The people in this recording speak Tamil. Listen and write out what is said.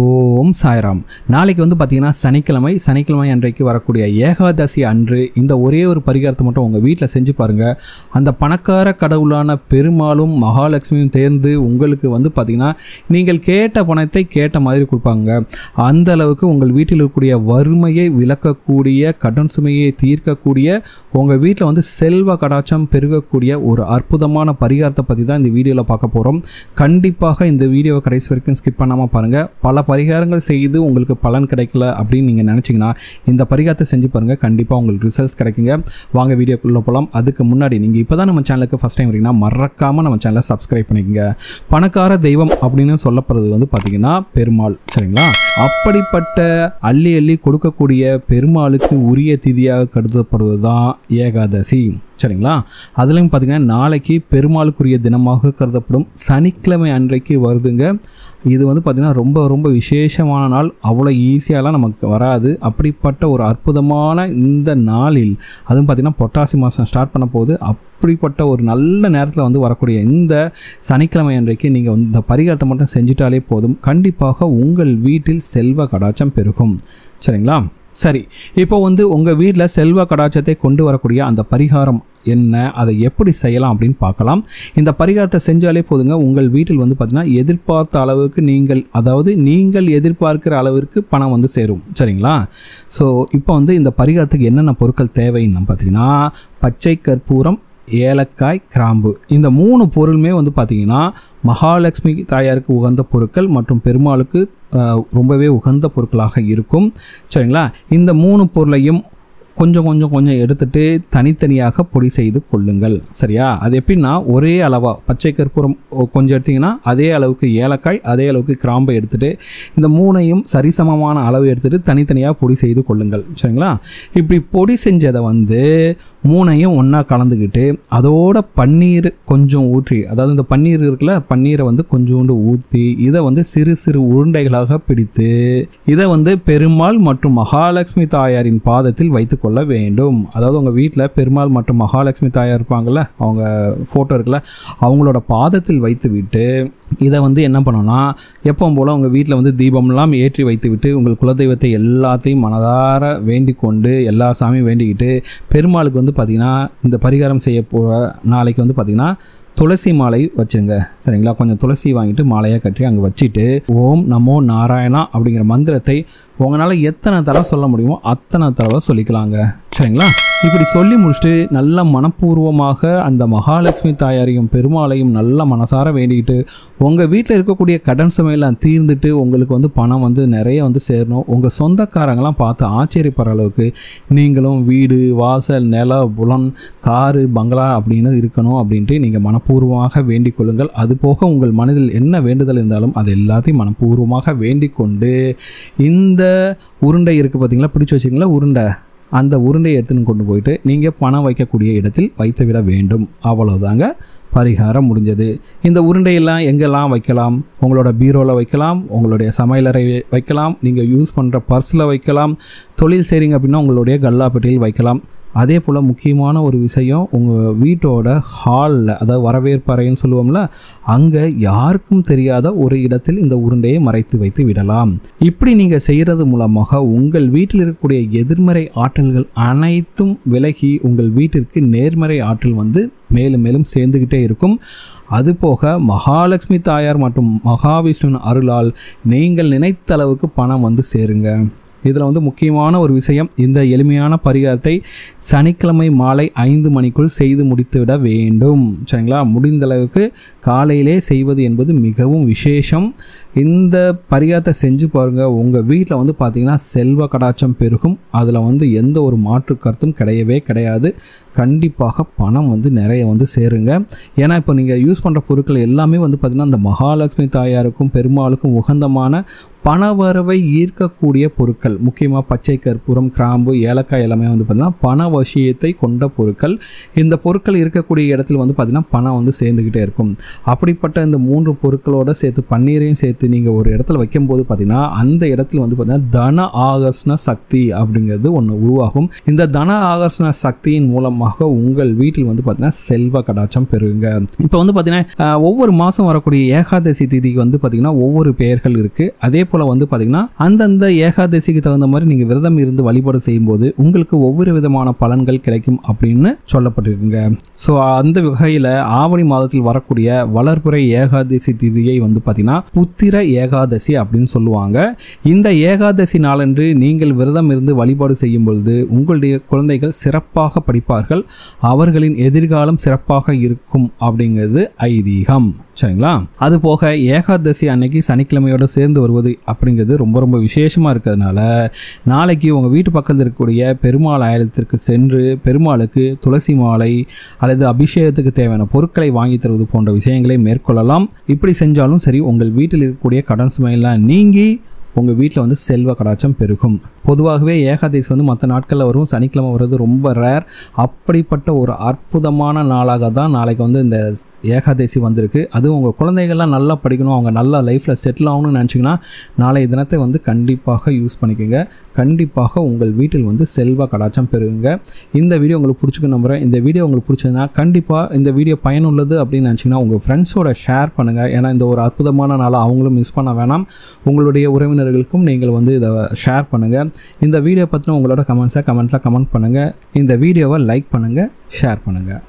ஓம் சாய்ராம். நாளைக்கு வந்து பார்த்தீங்கன்னா சனிக்கிழமை சனிக்கிழமை அன்றைக்கு வரக்கூடிய ஏகாதசி அன்று இந்த ஒரே ஒரு பரிகாரத்தை மட்டும் உங்கள் வீட்டில் செஞ்சு பாருங்கள் அந்த பணக்கார கடவுளான பெருமாளும் மகாலட்சுமியும் தேர்ந்து உங்களுக்கு வந்து பார்த்தீங்கன்னா நீங்கள் கேட்ட பணத்தை கேட்ட மாதிரி கொடுப்பாங்க. அந்த அளவுக்கு உங்கள் வீட்டில் இருக்கக்கூடிய வறுமையை விளக்கக்கூடிய கடன் சுமையை தீர்க்கக்கூடிய உங்கள் வீட்டில் வந்து செல்வ கடாச்சம் பெருகக்கூடிய ஒரு அற்புதமான பரிகாரத்தை பற்றி தான் இந்த வீடியோவில் பார்க்க போகிறோம் கண்டிப்பாக இந்த வீடியோவை கடைசி வரைக்கும் ஸ்கிப் பண்ணாமல் பாருங்கள் பல பரிகாரங்கள் செய்து உங்களுக்கு பலன் கிடைக்கல அப்படின்னு நீங்கள் நினச்சிங்கன்னா இந்த பரிகாரத்தை செஞ்சு பாருங்கள் கண்டிப்பாக உங்களுக்கு ரிசல்ட்ஸ் கிடைக்குங்க. வாங்க வீடியோக்குள்ளே போகலாம் அதுக்கு முன்னாடி நீங்கள் இப்போ தான் நம்ம சேனலுக்கு ஃபஸ்ட் டைம் வரீங்கன்னா மறக்காமல் நம்ம சேனலை சப்ஸ்கிரைப் பண்ணிக்கங்க. பணக்கார தெய்வம் அப்படின்னு சொல்லப்படுறது வந்து பார்த்தீங்கன்னா பெருமாள். சரிங்களா? அப்படிப்பட்ட அள்ளி அள்ளி கொடுக்கக்கூடிய பெருமாளுக்கு உரிய திதியாக கருதப்படுவது தான் ஏகாதசி. சரிங்களா? அதுலேயும் பார்த்தீங்கன்னா நாளைக்கு பெருமாளுக்குரிய தினமாக கருதப்படும் சனிக்கிழமை அன்றைக்கு வருதுங்க. இது வந்து பார்த்திங்கன்னா ரொம்ப ரொம்ப விசேஷமான நாள். அவ்வளோ ஈஸியாலாம் நமக்கு வராது. அப்படிப்பட்ட ஒரு அற்புதமான இந்த நாளில் அதுவும் பார்த்திங்கன்னா பொட்டாசி மாதம் ஸ்டார்ட் பண்ண போது அப்படிப்பட்ட ஒரு நல்ல நேரத்தில் வந்து வரக்கூடிய இந்த சனிக்கிழமை அன்றைக்கு நீங்கள் வந்து இந்த பரிகாரத்தை மட்டும் செஞ்சிட்டாலே போதும். கண்டிப்பாக உங்கள் வீட்டில் செல்வ கடாச்சம் பெருகும். சரிங்களா? சரி. இப்போ வந்து உங்கள் வீட்டில் செல்வ கடாச்சத்தை கொண்டு வரக்கூடிய அந்த பரிகாரம் என்ன அதை எப்படி செய்யலாம் அப்படின்னு பார்க்கலாம். இந்த பரிகாரத்தை செஞ்சாலே போதுங்க. உங்கள் வீட்டில் வந்து பார்த்திங்கன்னா எதிர்பார்த்த அளவுக்கு நீங்கள் அதாவது நீங்கள் எதிர்பார்க்கிற அளவிற்கு பணம் வந்து சேரும். சரிங்களா? ஸோ இப்போ வந்து இந்த பரிகாரத்துக்கு என்னென்ன பொருட்கள் தேவைன்னு பார்த்தீங்கன்னா பச்சை கற்பூரம் ஏலக்காய் கிராம்பு. இந்த மூணு பொருளுமே வந்து பார்த்திங்கன்னா மகாலட்சுமி தாயாருக்கு உகந்த பொருட்கள் மற்றும் பெருமாளுக்கு ரொம்பவே உகந்த பொருட்களாக இருக்கும். சரிங்களா? இந்த மூணு பொருளையும் கொஞ்சம் கொஞ்சம் கொஞ்சம் எடுத்துட்டு தனித்தனியாக பொடி செய்து கொள்ளுங்கள். சரியா? அது எப்படின்னா ஒரே அளவாக பச்சை கற்பூரம் கொஞ்சம் எடுத்தீங்கன்னா அதே அளவுக்கு ஏலக்காய் அதே அளவுக்கு கிராம்பை எடுத்துட்டு இந்த மூணையும் சரிசமமான அளவு எடுத்துகிட்டு தனித்தனியாக பொடி செய்து கொள்ளுங்கள். சரிங்களா? இப்படி பொடி செஞ்சதை வந்து மூணையும் ஒன்றா கலந்துக்கிட்டு அதோட பன்னீர் கொஞ்சம் ஊற்றி அதாவது இந்த பன்னீர் இருக்குல்ல பன்னீரை வந்து கொஞ்சோண்டு ஊற்றி இதை வந்து சிறு சிறு உருண்டைகளாக பிடித்து இதை வந்து பெருமாள் மற்றும் மகாலட்சுமி தாயாரின் பாதத்தில் கொள்ள வேண்டும். அதாவது உங்கள் வீட்டில் பெருமாள் மற்றும் மகாலட்சுமி தாயார் இருப்பாங்கள்ல அவங்க ஃபோட்டோ இருக்குல்ல அவங்களோட பாதத்தில் வைத்து விட்டு இதை வந்து என்ன பண்ணோன்னா எப்பவும் போல் உங்கள் வீட்டில் வந்து தீபம்லாம் ஏற்றி வைத்து விட்டு உங்கள் குலதெய்வத்தை எல்லாத்தையும் மனதார வேண்டிக் கொண்டு எல்லா சாமியும் வேண்டிக்கிட்டு பெருமாளுக்கு வந்து பார்த்திங்கன்னா இந்த பரிகாரம் செய்ய போகிற நாளைக்கு வந்து பார்த்திங்கன்னா துளசி மாலை வச்சுங்க சரிங்களா? கொஞ்சம் துளசி வாங்கிட்டு மாலையாக கட்டி அங்கே வச்சுட்டு ஓம் நமோ நாராயணா அப்படிங்கிற மந்திரத்தை உங்களால் எத்தனை தடவை சொல்ல முடியுமோ அத்தனை தடவை சொல்லிக்கலாங்க. சரிங்களா? இப்படி சொல்லி முடிச்சுட்டு நல்ல மனப்பூர்வமாக அந்த மகாலட்சுமி தாயாரையும் பெருமாளையும் நல்ல மனசார வேண்டிக்கிட்டு உங்கள் வீட்டில் இருக்கக்கூடிய கடன் சுமையெல்லாம் தீர்ந்துட்டு உங்களுக்கு வந்து பணம் வந்து நிறைய வந்து சேரணும். உங்கள் சொந்தக்காரங்களாம் பார்த்து ஆச்சரியப்படுற அளவுக்கு நீங்களும் வீடு வாசல் நில புலன் காரு பங்களா அப்படின்னு இருக்கணும் அப்படின்ட்டு நீங்கள் மனப்பூர்வமாக வேண்டிக் கொள்ளுங்கள். அது போக உங்கள் மனதில் என்ன வேண்டுதல் இருந்தாலும் அது எல்லாத்தையும் மனப்பூர்வமாக வேண்டிக் கொண்டு இந்த உருண்டை இருக்குது பார்த்தீங்களா பிடிச்சி வச்சிங்களா உருண்டை. அந்த உருண்டையை எடுத்துன்னு கொண்டு போயிட்டு நீங்கள் பணம் வைக்கக்கூடிய இடத்தில் வைத்து விட வேண்டும். அவ்வளோதாங்க பரிகாரம் முடிஞ்சது. இந்த உருண்டையெல்லாம் எங்கெல்லாம் வைக்கலாம்? உங்களோட பீரோவில் வைக்கலாம் உங்களுடைய சமையலறை வைக்கலாம் நீங்கள் யூஸ் பண்ணுற பர்ஸில் வைக்கலாம் தொழில் செய்கிறீங்க அப்படின்னா உங்களுடைய கல்லாப்பெட்டியில் வைக்கலாம். அதே போல் முக்கியமான ஒரு விஷயம் உங்கள் வீட்டோட ஹாலில் அதாவது வரவேற்பறைன்னு சொல்லுவோம்ல அங்கே யாருக்கும் தெரியாத ஒரு இடத்தில் இந்த உருண்டையை மறைத்து வைத்து விடலாம். இப்படி நீங்கள் செய்கிறது மூலமாக உங்கள் வீட்டில் இருக்கக்கூடிய எதிர்மறை ஆற்றல்கள் அனைத்தும் விலகி உங்கள் வீட்டிற்கு நேர்மறை ஆற்றல் வந்து மேலும் மேலும் சேர்ந்துக்கிட்டே இருக்கும். அதுபோக மகாலட்சுமி தாயார் மற்றும் மகாவிஷ்ணுவின் அருளால் நீங்கள் நினைத்த அளவுக்கு பணம் வந்து சேருங்க. இதில் வந்து முக்கியமான ஒரு விஷயம் இந்த எளிமையான பரிகாரத்தை சனிக்கிழமை மாலை ஐந்து மணிக்குள் செய்து முடித்துவிட வேண்டும். சரிங்களா? முடிந்த அளவுக்கு காலையிலே செய்வது என்பது மிகவும் விசேஷம். இந்த பரிகாரத்தை செஞ்சு பாருங்கள் உங்கள் வீட்டில் வந்து பார்த்திங்கன்னா செல்வ கடாச்சம் பெருகும். அதில் வந்து எந்த ஒரு மாற்று கருத்தும் கிடையவே கிடையாது. கண்டிப்பாக பணம் வந்து நிறைய வந்து சேருங்க. ஏன்னா இப்போ நீங்கள் யூஸ் பண்ணுற பொருட்கள் எல்லாமே வந்து பார்த்திங்கன்னா அந்த மகாலட்சுமி தாயாருக்கும் பெருமாளுக்கும் உகந்தமான பணவரவை ஈர்க்கக்கூடிய பொருட்கள் முக்கியமாக பச்சை கற்பூரம் கிராம்பு ஏலக்காய் எல்லாமே வந்து பார்த்திங்கன்னா பண வசியத்தை கொண்ட பொருட்கள். இந்த பொருட்கள் இருக்கக்கூடிய இடத்துல வந்து பார்த்திங்கன்னா பணம் வந்து சேர்ந்துக்கிட்டே இருக்கும். அப்படிப்பட்ட இந்த மூன்று பொருட்களோடு சேர்த்து பன்னீரையும் சேர்த்து நீங்கள் ஒரு இடத்துல வைக்கும்போது பார்த்திங்கன்னா அந்த இடத்துல வந்து பார்த்திங்கன்னா தன ஆகர்ஷண சக்தி அப்படிங்கிறது ஒன்று உருவாகும். இந்த தன ஆகர்ஷண சக்தியின் மூலமாக உங்கள் வீட்டில் வந்து பார்த்திங்கன்னா செல்வ கடாச்சம் பெறுங்க. இப்போ வந்து பார்த்திங்கன்னா ஒவ்வொரு மாதம் வரக்கூடிய ஏகாதசி திதிக்கு வந்து பார்த்திங்கன்னா ஒவ்வொரு பெயர்கள் இருக்குது அதே போல் வந்து பார்த்தீங்கன்னா அந்தந்த ஏகாதசிக்கு தகுந்த மாதிரி நீங்கள் விரதம் இருந்து வழிபாடு செய்யும்போது உங்களுக்கு ஒவ்வொரு விதமான பலன்கள் கிடைக்கும் அப்படின்னு சொல்லப்பட்டிருக்குங்க. ஸோ அந்த வகையில் ஆவணி மாதத்தில் வரக்கூடிய வளர்ப்புறை ஏகாதசி திதியை வந்து பார்த்தீங்கன்னா புத்திர ஏகாதசி அப்படின்னு சொல்லுவாங்க. இந்த ஏகாதசி நாளன்று நீங்கள் விரதம் இருந்து வழிபாடு செய்யும் பொழுது உங்களுடைய குழந்தைகள் சிறப்பாக படிப்பார்கள். அவர்களின் எதிர்காலம் சிறப்பாக இருக்கும் அப்படிங்கிறது ஐதீகம். சரிங்களா? அது போக ஏகாதசி அன்னைக்கு சனிக்கிழமையோட சேர்ந்து வருவது அப்படிங்கிறது ரொம்ப ரொம்ப விசேஷமாக இருக்கிறதுனால நாளைக்கு உங்கள் வீட்டு பக்கத்தில் இருக்கக்கூடிய பெருமாள் ஆலயத்திற்கு சென்று பெருமாளுக்கு துளசி மாலை அல்லது அபிஷேகத்துக்கு தேவையான பொருட்களை வாங்கி தருவது போன்ற விஷயங்களை மேற்கொள்ளலாம். இப்படி செஞ்சாலும் சரி உங்கள் வீட்டில் இருக்கக்கூடிய கடன் சுமையெல்லாம் நீங்கி உங்கள் வீட்டில் வந்து செல்வ கடாச்சம் பெருகும். பொதுவாகவே ஏகாதசி வந்து மற்ற நாட்களில் வரும். சனிக்கிழமை வர்றது ரொம்ப ரேர் அப்படிப்பட்ட ஒரு அற்புதமான நாளாக தான் நாளைக்கு வந்து இந்த ஏகாதசி வந்திருக்கு. அதுவும் உங்கள் குழந்தைகள்லாம் நல்லா படிக்கணும். அவங்க நல்லா லைஃப்பில் செட்டில் ஆகணும்னு நினச்சிங்கன்னா நாளைய தினத்தை வந்து கண்டிப்பாக யூஸ் பண்ணிக்கோங்க. கண்டிப்பாக உங்கள் வீட்டில் வந்து செல்வ கடாச்சம் பெறுங்க இந்த வீடியோ உங்களுக்கு பிடிச்சிக்க நம்புகிறேன் இந்த வீடியோ உங்களுக்கு பிடிச்சதுன்னா கண்டிப்பாக இந்த வீடியோ பயனுள்ளது அப்படின்னு நினச்சிங்கன்னா உங்கள் ஃப்ரெண்ட்ஸோட ஷேர் பண்ணுங்கள் ஏன்னா இந்த ஒரு அற்புதமான நாளை அவங்களும் மிஸ் பண்ண வேணாம். உங்களுடைய உறவினர் உறவினர்களுக்கும் நீங்கள் வந்து இதை ஷேர் பண்ணுங்கள் இந்த வீடியோ பற்றின உங்களோட கமெண்ட்ஸை கமெண்ட்ஸில் கமெண்ட் பண்ணுங்கள் இந்த வீடியோவை லைக் பண்ணுங்கள் ஷேர் பண்ணுங்கள்